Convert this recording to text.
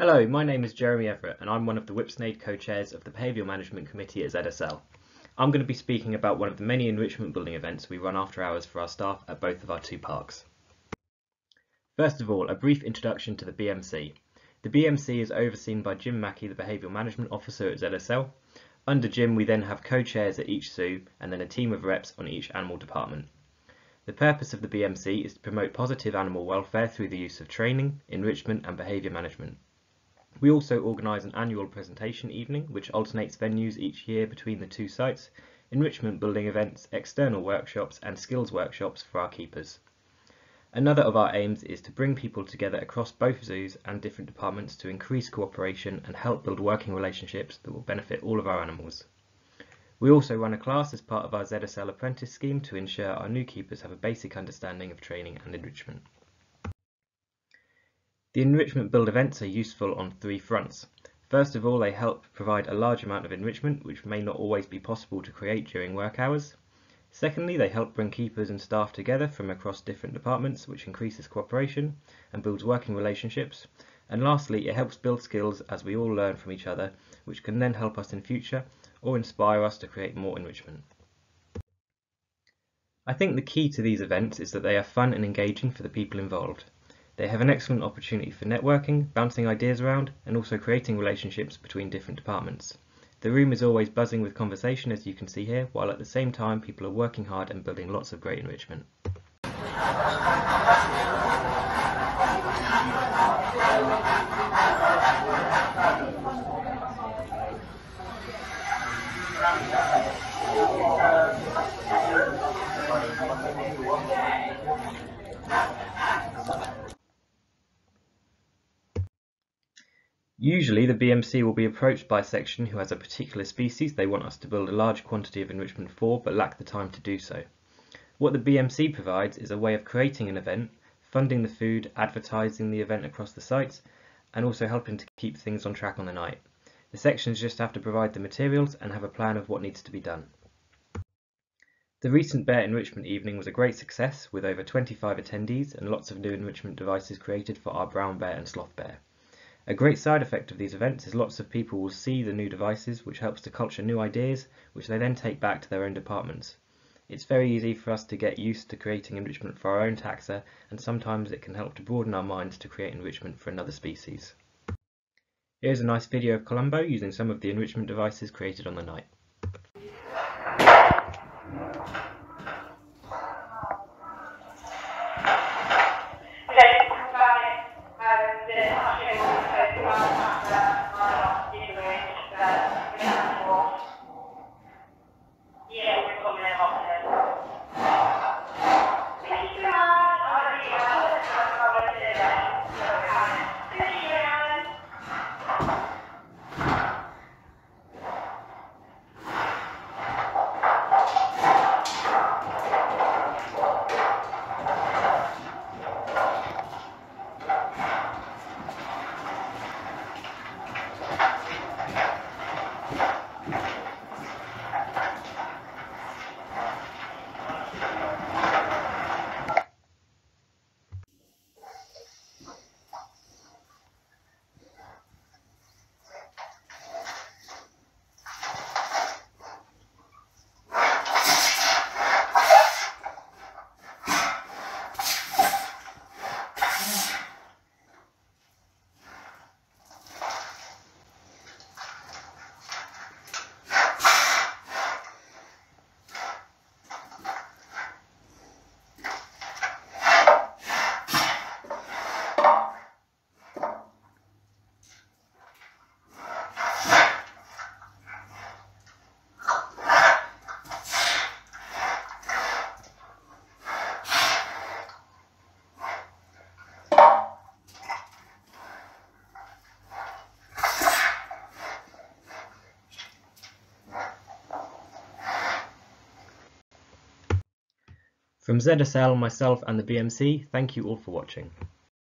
Hello, my name is Jeremy Everett and I'm one of the Whipsnade co-chairs of the Behavioural Management Committee at ZSL. I'm going to be speaking about one of the many enrichment building events we run after hours for our staff at both of our two parks. First of all, a brief introduction to the BMC. The BMC is overseen by Jim Mackie, the Behavioural Management Officer at ZSL. Under Jim we then have co-chairs at each zoo and then a team of reps on each animal department. The purpose of the BMC is to promote positive animal welfare through the use of training, enrichment and behaviour management. We also organise an annual presentation evening which alternates venues each year between the two sites, enrichment building events, external workshops and skills workshops for our keepers. Another of our aims is to bring people together across both zoos and different departments to increase cooperation and help build working relationships that will benefit all of our animals. We also run a class as part of our ZSL apprentice scheme to ensure our new keepers have a basic understanding of training and enrichment. The enrichment build events are useful on three fronts. First of all, they help provide a large amount of enrichment, which may not always be possible to create during work hours. Secondly, they help bring keepers and staff together from across different departments, which increases cooperation and builds working relationships. And lastly, it helps build skills as we all learn from each other, which can then help us in future or inspire us to create more enrichment. I think the key to these events is that they are fun and engaging for the people involved. They have an excellent opportunity for networking, bouncing ideas around, and also creating relationships between different departments. The room is always buzzing with conversation as you can see here, while at the same time people are working hard and building lots of great enrichment. Usually the BMC will be approached by a section who has a particular species they want us to build a large quantity of enrichment for but lack the time to do so. What the BMC provides is a way of creating an event, funding the food, advertising the event across the sites, and also helping to keep things on track on the night. The sections just have to provide the materials and have a plan of what needs to be done. The recent bear enrichment evening was a great success with over 25 attendees and lots of new enrichment devices created for our brown bear and sloth bear. A great side effect of these events is lots of people will see the new devices which helps to culture new ideas which they then take back to their own departments. It's very easy for us to get used to creating enrichment for our own taxa and sometimes it can help to broaden our minds to create enrichment for another species. Here's a nice video of Colombo using some of the enrichment devices created on the night. From ZSL, myself and the BMC, thank you all for watching.